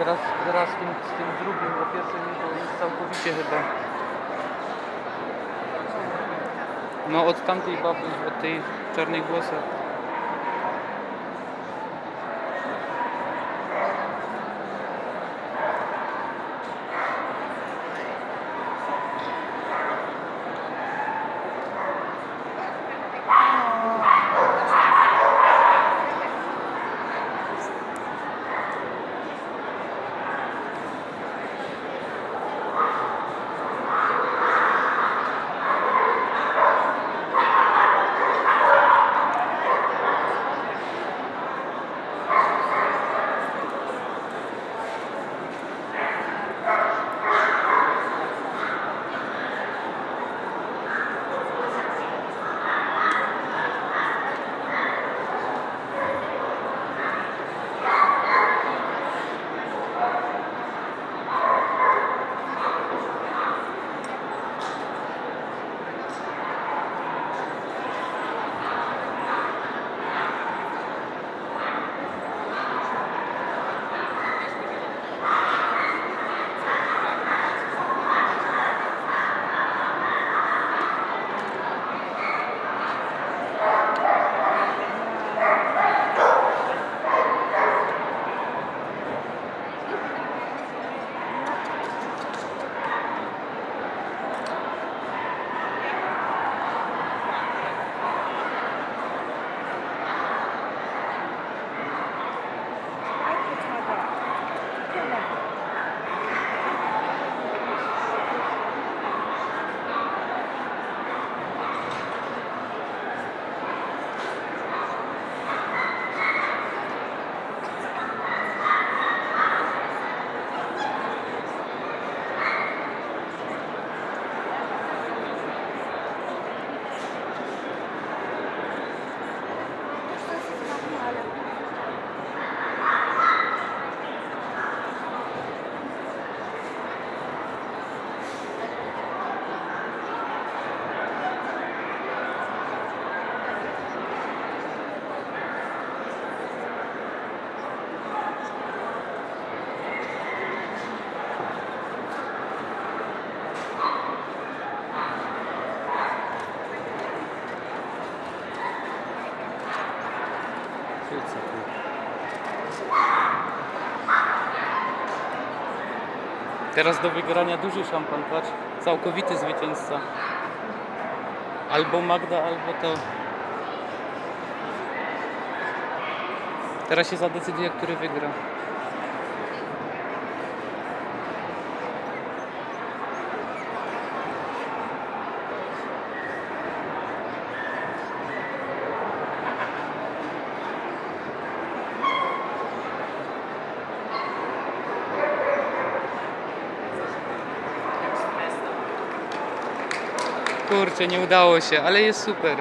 Teraz, teraz z, tym, z tym drugim, bo pierwszy nie już całkowicie chyba. No od tamtej baby, od tej czarnej włosach. Tu. Teraz do wygrania duży szampan, patrz. Całkowity zwycięzca. Albo Magda, albo to. Teraz się zadecyduje, który wygra. Kurczę, nie udało się, ale jest super.